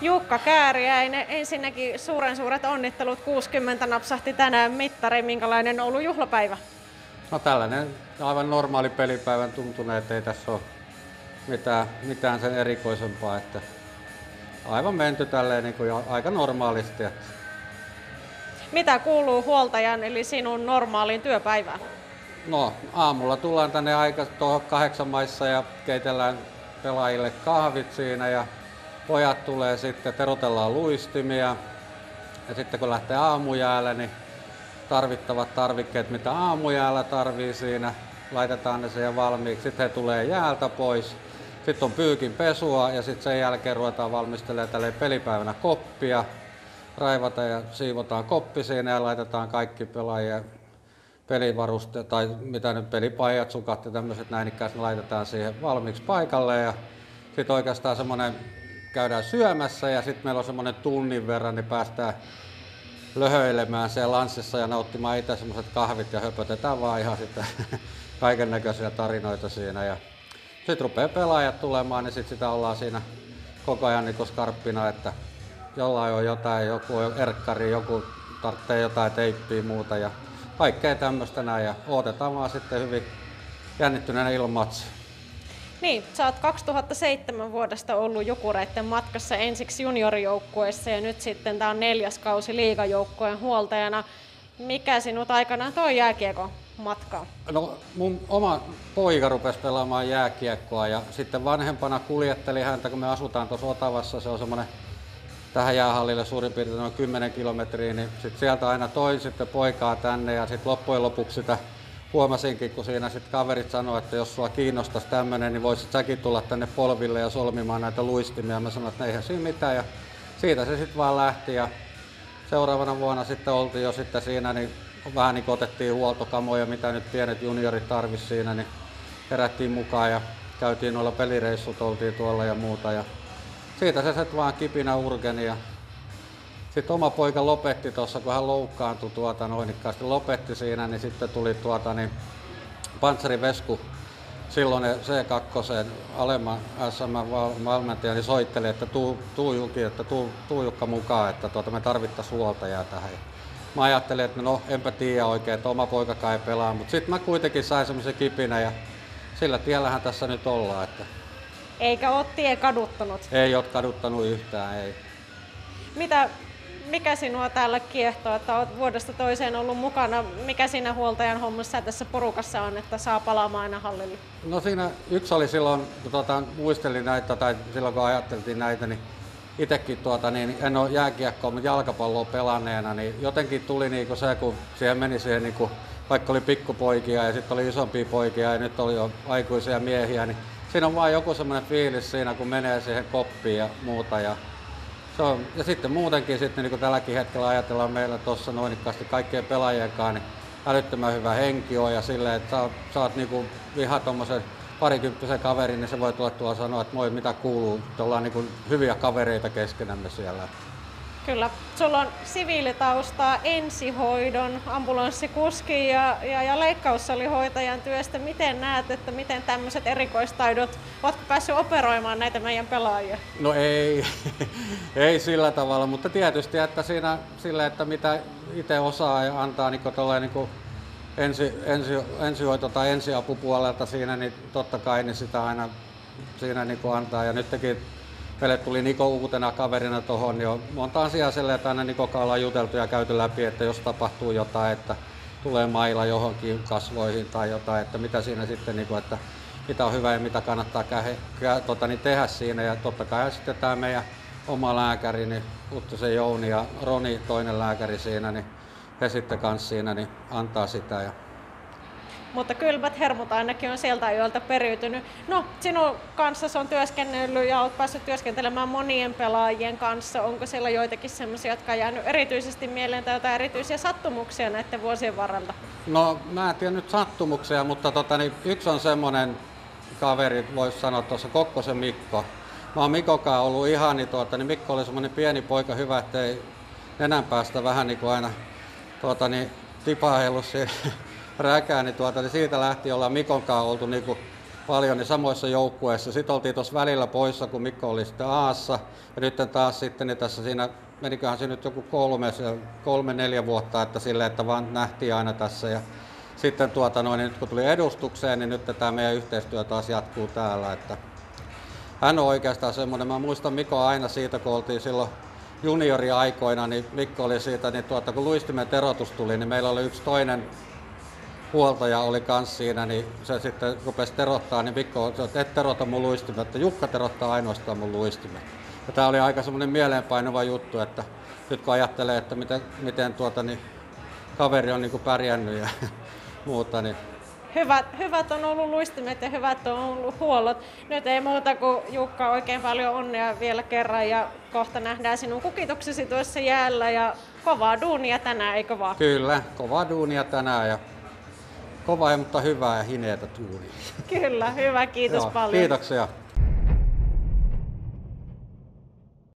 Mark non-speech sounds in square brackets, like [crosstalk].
Jukka Kääriäinen, ensinnäkin suuren suuret onnittelut, 60 napsahti tänään mittari, minkälainen on ollut juhlapäivä? No tällainen aivan normaali pelipäivän tuntunut, että ei tässä ole mitään, mitään sen erikoisempaa, että aivan menty tälleen niin kuin aika normaalisti. Että Mitä kuuluu huoltajan eli sinun normaaliin työpäivään? No, aamulla tullaan tänne aika tuohon kahdeksan maissa ja keitellään pelaajille kahvit siinä ja pojat tulee sitten, terotellaan luistimia. Ja sitten kun lähtee aamujäälle, niin tarvittavat tarvikkeet, mitä aamujäällä tarvii siinä, laitetaan ne siihen valmiiksi. Sitten he tulee jäältä pois. Sitten on pyykin pesua ja sitten sen jälkeen ruvetaan valmistelemaan tälle pelipäivänä koppia. Raivata ja siivotaan koppi siinä ja laitetaan kaikki pelaajien pelivarusteet tai mitä nyt pelipajat, sukat ja tämmöiset näin ikään laitetaan siihen valmiiksi paikalle ja sitten oikeastaan semmoinen käydään syömässä ja sitten meillä on semmoinen tunnin verran, niin päästään löhöilemään siellä lanssissa ja nauttimaan itse semmoiset kahvit ja höpötetään vaan ihan sitten [laughs] kaiken näköisiä tarinoita siinä. Ja sitten rupeaa pelaajat tulemaan, niin sitten sitä ollaan siinä koko ajan niin skarppina, että jollain on jotain, joku on erkkari, joku tarvitsee jotain teippiä muuta ja kaikkea tämmöistä näin ja odotetaan vaan sitten hyvin jännittyneenä ilmatsi. Niin, sä oot 2007 vuodesta ollut Jukureitten matkassa ensiksi juniorijoukkueessa ja nyt sitten tämä on neljäs kausi liigajoukkueen huoltajana. Mikä sinut aikanaan toi jääkiekon matkaa? No mun oma poika rupesi pelaamaan jääkiekkoa ja sitten vanhempana kuljetteli häntä, kun me asutaan tuossa Otavassa, se on semmoinen tähän jäähallille suurin piirtein noin 10 kilometriä, niin sit sieltä aina toin sitten poikaa tänne ja sitten loppujen lopuksi sitä huomasinkin, kun siinä sitten kaverit sanoi, että jos sua kiinnostaisi tämmöinen, niin voisit säkin tulla tänne polville ja solmimaan näitä luistimia. Mä sanoin, että eihän siinä mitään ja siitä se sitten vaan lähti ja seuraavana vuonna sitten oltiin jo sitten siinä, niin vähän niin otettiin huoltokamoja, mitä nyt pienet juniorit tarvisi siinä, niin herättiin mukaan ja käytiin noilla pelireissut, oltiin tuolla ja muuta ja siitä se sitten vaan kipinä urgeni ja sitten oma poika lopetti tuossa, kun hän loukkaantui tuota, noin lopetti siinä, niin sitten tuli tuota, niin Pantsari Vesku, silloin C2 alemman SM valmentaja, niin soitteli, että tuu, tuu Juki, että tuu, tuu Jukka mukaan, että tuota, me tarvittaisiin huoltajaa tähän. Mä ajattelin, että no enpä tiedä oikein, että oma poika ei pelaa, mutta sitten mä kuitenkin sain semmoisen kipinä ja sillä tiellähän tässä nyt ollaan. Että Eikä ole tie kaduttanut. ei ole kaduttanut yhtään, ei. Mitä, mikä sinua täällä kiehtoo, että olet vuodesta toiseen ollut mukana? Mikä siinä huoltajan hommassa tässä porukassa on, että saa palaamaan aina hallille? No siinä yksi oli silloin, kun tuota, muistelin näitä, tai silloin kun ajatteltiin näitä, niin itsekin tuota, niin en ole jääkiekkoa, mutta jalkapalloa pelanneena, niin jotenkin tuli niinku se, kun siihen meni siihen, niinku, vaikka oli pikkupoikia ja sitten oli isompia poikia ja nyt oli jo aikuisia miehiä, niin siinä on vaan joku semmoinen fiilis siinä, kun menee siihen koppiin ja muuta. Ja, se on, ja sitten muutenkin, sitten, niin kuin tälläkin hetkellä ajatellaan meillä tuossa noinikkaasti kaikkien pelaajien kanssa, niin älyttömän hyvä henki on ja silleen, että sä, sä oot niin ihan tuommoisen parikymppisen kaverin, niin se voi tulla tuolla sanoa, että moi mitä kuuluu, että ollaan niin hyviä kavereita keskenämme siellä. Kyllä. Sulla on siviilitaustaa ensihoidon, ambulanssikuski ja, ja, ja leikkaussalihoitajan työstä. Miten näet, että miten tämmöiset erikoistaidot, oletko päässyt operoimaan näitä meidän pelaajia? No ei, [laughs] ei sillä tavalla, mutta tietysti, että siinä sille, että mitä itse osaa ja antaa niin kuin, niin kuin ensi, ensi, ensihoito- tai ensiapupuolelta siinä, niin totta kai niin sitä aina siinä niin antaa. Ja nytkin meille tuli Niko uutena kaverina tuohon, niin on monta asiaa sille, että aina Niko ollaan juteltu ja käyty läpi, että jos tapahtuu jotain, että tulee mailla johonkin kasvoihin tai jotain, että mitä siinä sitten, niin kuin, että mitä on hyvä ja mitä kannattaa kähe, kä, tota, niin tehdä siinä. Ja totta kai sitten tämä meidän oma lääkäri, niin Uttusen Jouni ja Roni, toinen lääkäri siinä, niin he sitten kanssa siinä niin antaa sitä. Ja mutta kylmät hermot ainakin on sieltä ajoilta periytynyt. No, sinun kanssa on työskennellyt ja olet päässyt työskentelemään monien pelaajien kanssa. Onko siellä joitakin sellaisia, jotka on jäänyt erityisesti mieleen tai jotain erityisiä sattumuksia näiden vuosien varrella? No, mä en tiedä nyt sattumuksia, mutta tota, niin yksi on semmoinen kaveri, voisi sanoa tuossa Kokkosen Mikko. Mä oon Mikokaan ollut ihan, niin, tuota, niin Mikko oli semmoinen pieni poika, hyvä, ettei nenän päästä vähän niin kuin aina tuota, niin, tipahellut räkää, niin, tuota, niin siitä lähtien ollaan Mikon kanssa oltu niin kuin paljon, niin samoissa joukkueissa. Sitten oltiin tuossa välillä poissa, kun Mikko oli sitten Aassa. Ja nyt taas sitten niin tässä siinä, meniköhän se nyt joku kolme, kolme neljä vuotta, että sille, että vaan nähtiin aina tässä. Ja sitten tuota noin, niin nyt kun tuli edustukseen, niin nyt tämä meidän yhteistyö taas jatkuu täällä. Että hän on oikeastaan semmoinen, mä muistan Mikko aina siitä, kun oltiin silloin junioriaikoina, niin Mikko oli siitä, niin tuota, kun luistimen terotus tuli, niin meillä oli yksi toinen huoltaja oli kans siinä, niin se sitten rupesi terottaa, niin Mikko sanoi, että et terota mun luistimet, että Jukka terottaa ainoastaan mun luistimet. Ja tämä oli aika semmoinen mieleenpainuva juttu, että nyt kun ajattelee, että miten, miten tuota, niin kaveri on niin kuin pärjännyt ja [laughs] muuta, niin hyvät, hyvät on ollut luistimet ja hyvät on ollut huollot. Nyt ei muuta kuin Jukka oikein paljon onnea vielä kerran ja kohta nähdään sinun kukituksesi tuossa jäällä ja kovaa duunia tänään, eikö vaan? Kyllä, kovaa duunia tänään ja kovaa, mutta hyvää ja hineetä duunia. Kyllä, hyvä, kiitos Joo, paljon. Kiitoksia.